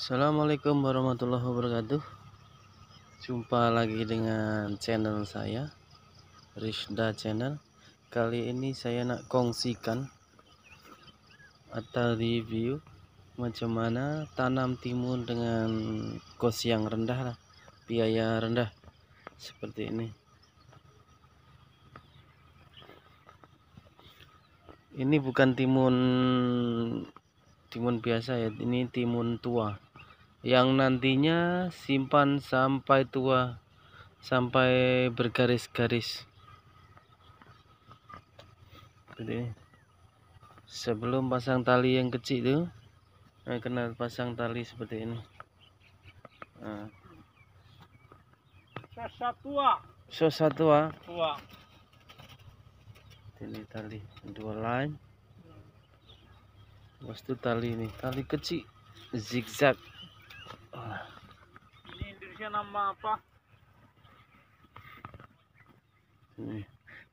Assalamualaikum warahmatullahi wabarakatuh. Jumpa lagi dengan channel saya Rizda channel. Kali ini saya nak kongsikan Atau review Macam mana tanam timun dengan kos yang rendah lah Biaya rendah Seperti ini. Ini bukan timun timun biasa ya ini timun tua yang nantinya simpan sampai tua sampai bergaris-garis. Jadi sebelum pasang tali yang kecil itu nah, kena pasang tali seperti ini. Nah. Sosatua Tua. ini tali dua line. Lepas itu tali ini. Tali kecil. Zigzag Ini Indonesia nama apa?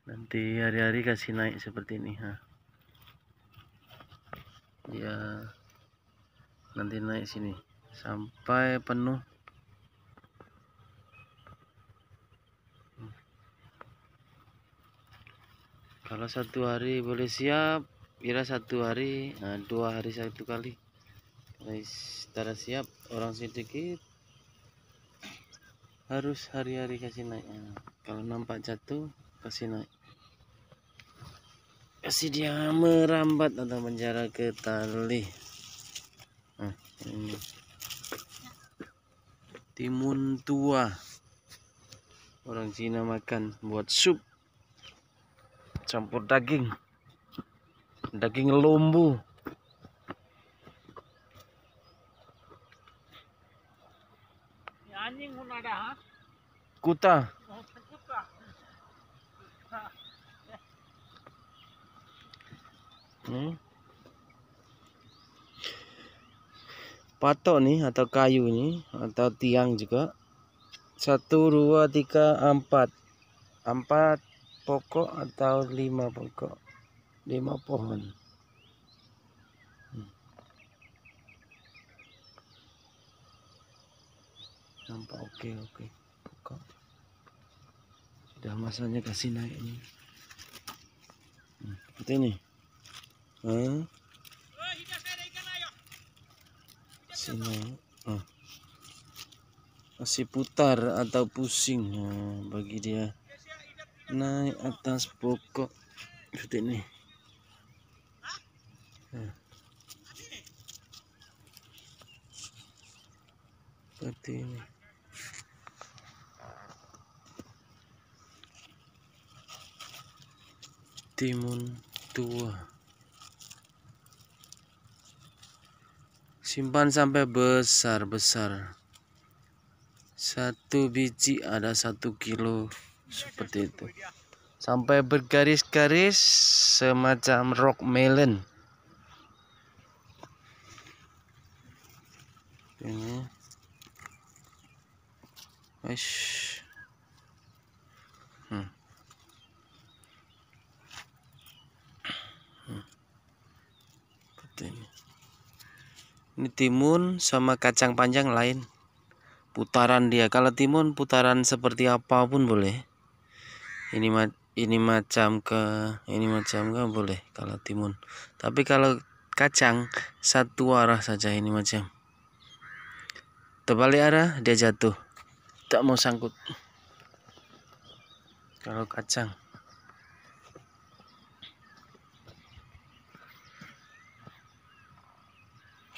Nanti hari-hari kasih naik seperti ini ha. Ya nanti naik sini sampai penuh. Kalau satu hari boleh siap, kira satu hari, nah, dua hari satu kali. Kalau siap orang sedikit harus hari-hari kasih naik. Kalau nampak jatuh kasih naik. Kasih dia merambat atau menjara ke tali. Nah, ini. Timun tua. Orang Cina makan buat sup. Campur daging. Daging lombu anjing pun ada ha? kuta Oh. Hmm. Patok nih atau kayu ini atau tiang juga. Satu, dua, tiga, empat. Empat pokok atau lima pokok. Lima pohon. Nampak oke oke. Pokok. Sudah masanya kasih naik ini. Hmm. Seperti ini. Ikan ayo. sini ah. masih putar atau pusing nah, bagi dia naik atas pokok seperti ini Nah. seperti ini timun tua. Simpan sampai besar-besar. Satu biji ada satu kilo. Seperti itu. Sampai bergaris-garis semacam rock melon. Ini. Wish. Hmm. Hmm. Seperti ini. Ini timun sama kacang panjang lain. Putaran dia. Kalau timun putaran seperti apa pun boleh. Ini ma ini macam ke ini macam ke boleh kalau timun. Tapi kalau kacang satu arah saja ini macam. Terbalik arah dia jatuh. Tak mau sangkut. Kalau kacang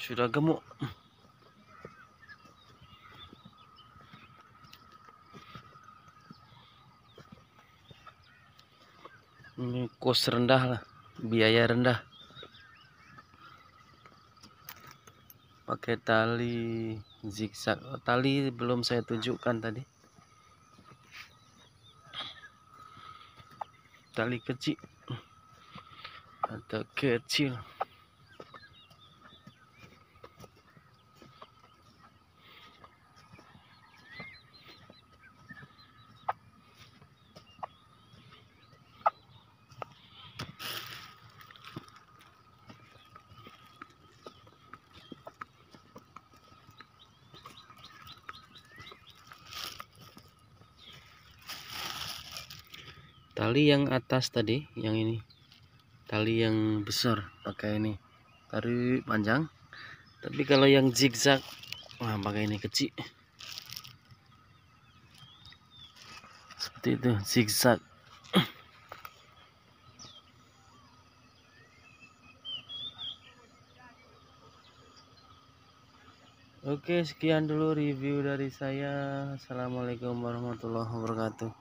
sudah gemuk. Ini kos rendah lah, biaya rendah. Pakai tali zigzag. Oh, tali belum saya tunjukkan tadi. Tali kecil atau kecil. Tali yang atas tadi yang ini. Tali yang besar pakai ini. Tarik panjang. Tapi kalau yang zigzag wah pakai ini kecil. Seperti itu zigzag. Oke sekian dulu review dari saya. Assalamualaikum warahmatullahi wabarakatuh